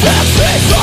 I'll